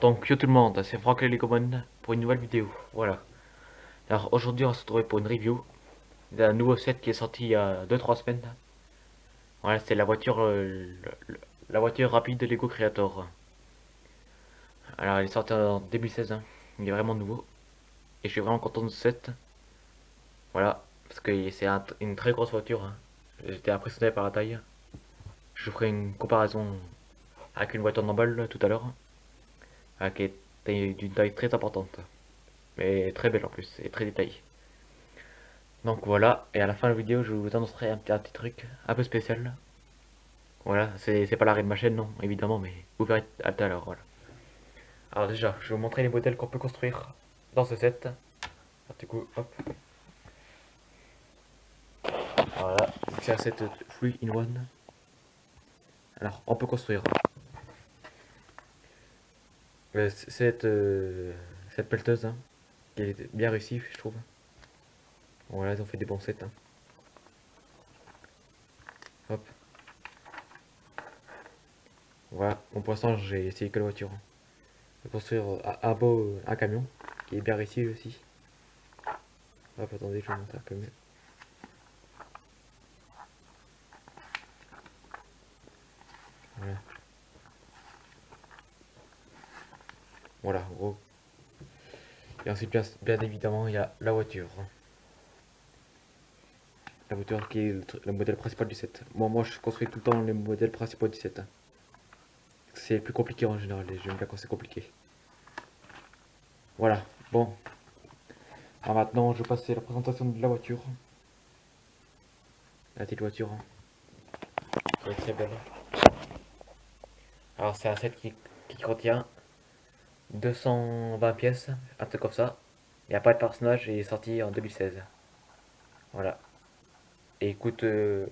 Donc, yo tout le monde, c'est Franck Legoman pour une nouvelle vidéo, voilà. Alors aujourd'hui on va se retrouver pour une review d'un nouveau set qui est sorti il y a 2-3 semaines. Voilà, c'est la voiture euh, la voiture rapide de Lego Creator. Alors elle est sortie en 2016, hein. il est vraiment nouveau. Et je suis vraiment content de ce set. Voilà, parce que c'est une très grosse voiture. Hein. J'étais impressionné par la taille. Je ferai une comparaison avec une voiture normale tout à l'heure. Ah, qui est d'une taille très importante. Mais très belle en plus, et très détaillée. Donc voilà, et à la fin de la vidéo, je vous annoncerai un petit, truc un peu spécial. Voilà, c'est pas l'arrêt de ma chaîne, non, évidemment, mais vous verrez à tout à l'heure, voilà. Alors déjà, je vais vous montrer les modèles qu'on peut construire dans ce set. du coup, hop. Voilà, c'est un set Free in One. Alors, on peut construire euh, cette, euh, cette pelleteuse, hein, qui est bien réussie, je trouve. Voilà, ils ont fait des bons sets. Hein. Hop. Voilà, bon, pour l'instant, j'ai essayé que la voiture. Hein. Construire un, beau un camion, qui est bien réussi aussi. Hop, attendez, je vais monter un peu mieux. Voilà. Voilà, gros. Et ensuite, bien, évidemment, il y a la voiture. La voiture qui est le, modèle principal du set. Moi, moi, je construis tout le temps les modèles principaux du set. C'est plus compliqué en général, j'aime bien quand c'est compliqué. Voilà, bon. Alors maintenant, je vais passer la présentation de la voiture. La petite voiture. Hein. belle. Alors, c'est un set qui, qui contient 220 pièces, un truc comme ça. Il a pas de personnage et est sorti en 2016. Voilà. Et il coûte, euh,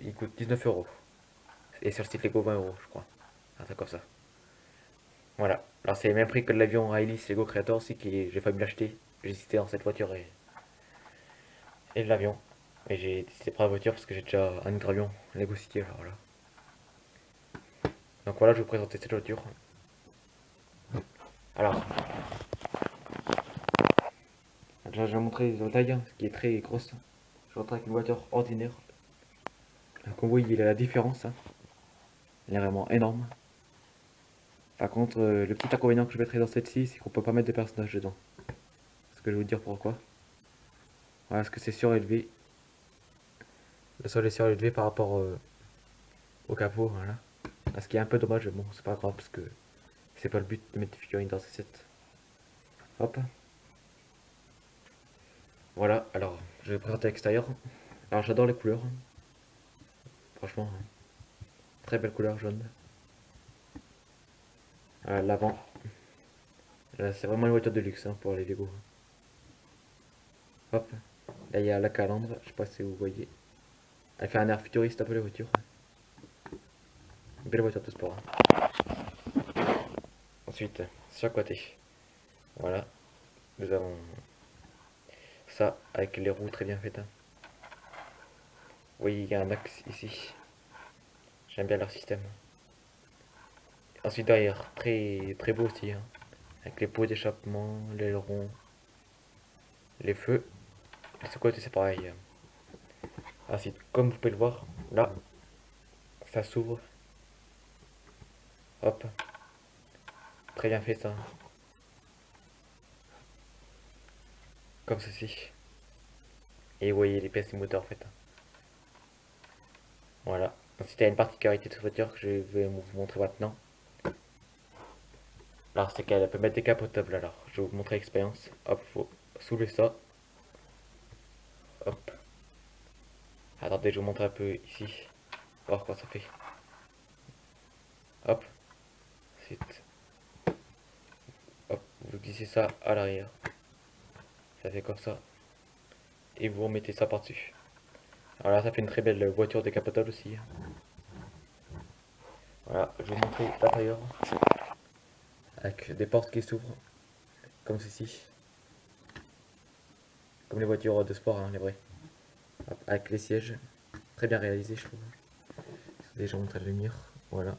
il coûte 19 euros. Et sur le site Lego 20 euros, je crois. Un truc comme ça. Voilà. Alors c'est le même prix que l'avion Ailis Lego Creator aussi, qui j'ai failli l'acheter. J'ai hésité dans cette voiture et, et l'avion. Et j'ai décidé de la voiture parce que j'ai déjà un autre avion Lego City. Alors voilà. Donc voilà, je vais vous présenter cette voiture. Alors, je vais montrer la taille, hein, qui est très grosse. Je rentre avec une voiture ordinaire. Vous voyez, il a la différence. Hein. Elle est vraiment énorme. Par contre, euh, le petit inconvénient que je mettrai dans celle-ci, c'est qu'on peut pas mettre de personnages dedans. Ce que je vais vous dire pourquoi? Voilà, parce que c'est surélevé. Le sol est surélevé par rapport euh, au capot, voilà. Ce qui est un peu dommage, bon, c'est pas grave, parce que c'est pas le but de mettre des figurines dans ce set. Hop. Voilà, alors je vais présenter l'extérieur. Alors j'adore les couleurs. Franchement, très belle couleur jaune. L'avant. C'est vraiment une voiture de luxe hein, pour les Lego. Hop. Là il y a la calandre, je sais pas si vous voyez. Elle fait un air futuriste un peu les voitures. Belle voiture de sport. Hein. Sur côté, voilà, nous avons ça avec les roues très bien faites. Hein. Oui, il y a un axe ici. J'aime bien leur système. Ensuite derrière, très très beau aussi, hein. avec les pots d'échappement, l'aileron, les feux. Et ce côté c'est pareil. Ensuite, comme vous pouvez le voir, là, ça s'ouvre. Hop, Très bien fait ça. Comme ceci. Et vous voyez les pièces du moteur en fait. Voilà. A une particularité de cette voiture que je vais vous montrer maintenant. Alors c'est qu'elle peut mettre des capotables alors. Je vais vous montrer l'expérience. Hop, faut soulever ça. Hop. Attendez, je vous montre un peu ici. Voir quoi ça fait. Hop. Vous glissez ça à l'arrière. Ça fait comme ça. Et vous remettez ça par-dessus. Alors là, ça fait une très belle voiture décapotable aussi. Voilà, je vais vous montrer l'intérieur. Avec des portes qui s'ouvrent. Comme ceci. Comme les voitures de sport, hein, les vrais. Avec les sièges. Très bien réalisé, je trouve. Vous montrer la lumière. Voilà.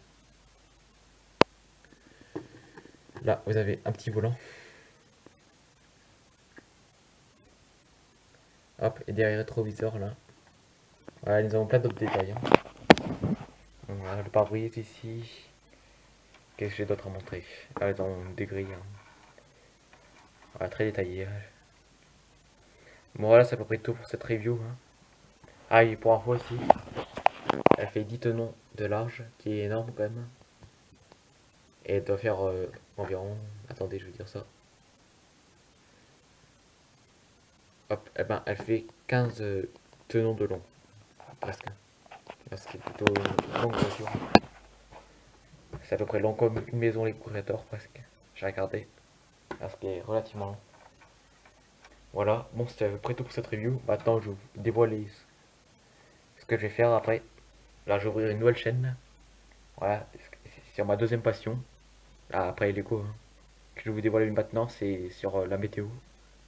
Là, vous avez un petit volant. Hop, et derrière rétroviseur, là. Voilà, nous avons plein d'autres détails. Hein. Voilà, le pare-brise ici. Qu'est-ce que j'ai d'autre à montrer? Là, ils ont des grilles. Hein. Voilà, très détaillé. Bon, voilà, c'est à peu près tout pour cette review. Hein. Ah, et pour info aussi, elle fait 10 tenons de large, qui est énorme quand même. Et elle doit faire euh, environ... Attendez, je vais dire ça. Hop, eh ben, elle fait 15 euh, tenons de long. Presque. Ce qui est plutôt longue voiture. C'est à peu près long comme une maison les courateurs presque. J'ai regardé. Ce qui est relativement long. Voilà, bon c'était à peu près tout pour cette review. Maintenant je vous dévoile ce que je vais faire après. Là ouvrir une nouvelle chaîne. Voilà, c'est ma deuxième passion. Là, après Lego. Hein. Que je vais vous dévoiler maintenant, c'est sur euh, la météo.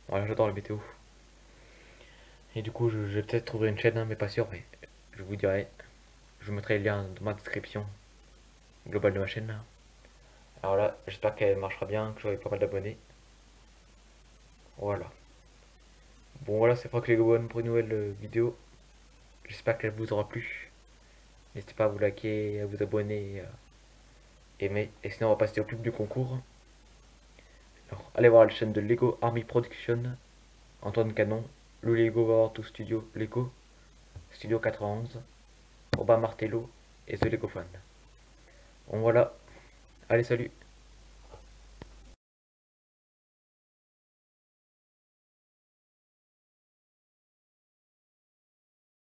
Voilà, j'adore la météo. Et du coup je, vais peut-être trouver une chaîne, hein, mais pas sûr, mais je vous dirai. Je vous mettrai le lien dans ma description globale de ma chaîne. Alors là, j'espère qu'elle marchera bien, que j'aurai pas mal d'abonnés. Voilà. Bon voilà, c'est Franck Lego One pour une nouvelle euh, vidéo. J'espère qu'elle vous aura plu. N'hésitez pas à vous liker, à vous abonner, à aimer. Et sinon, on va passer au pub du concours. Alors, allez voir la chaîne de Lego Army Production. Antoine Canon, le Lego tout studio Lego, Studio 91, Robin Martello et The Lego Fan. Bon voilà, allez salut